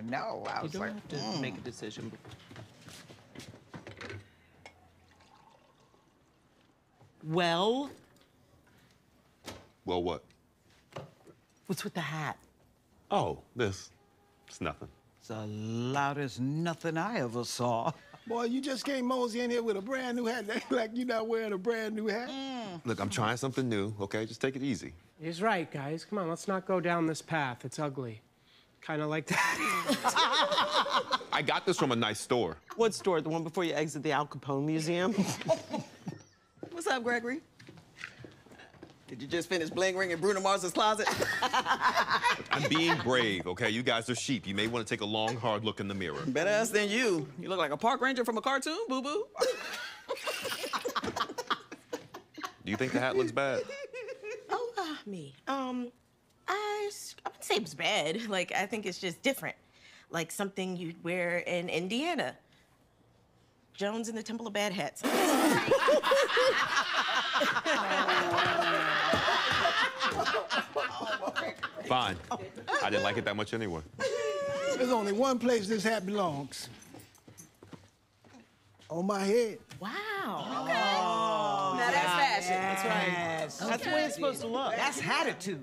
I know. I You was don't like, have to mm. make a decision. Well, Well, what? what's with the hat? Oh, this. It's nothing. it's the loudest nothing I ever saw. Boy, you just came mosey in here with a brand new hat, like you're not wearing a brand new hat. Look, I'm trying something new, okay? Just take it easy. He's right, guys. Come on, let's not go down this path. It's ugly. Kind of like that. I got this from a nice store. What store? The one before you exit the Al Capone Museum? What's up, Gregory? Did you just finish bling ring in Bruno Mars's closet? I'm being brave, okay? You guys are sheep. You may want to take a long, hard look in the mirror. Better ass than you. You look like a park ranger from a cartoon, boo boo. Do you think the hat looks bad? Oh, uh, me. Um, I, s- I wouldn't say it's bad. Like, I think it's just different. Like something you'd wear in Indiana. Jones in the Temple of Bad Hats. Fine. I didn't like it that much anyway. There's only one place this hat belongs. On my head. Wow. Oh, now that's fashion. That's right. That's the way it's supposed to look. That's attitude.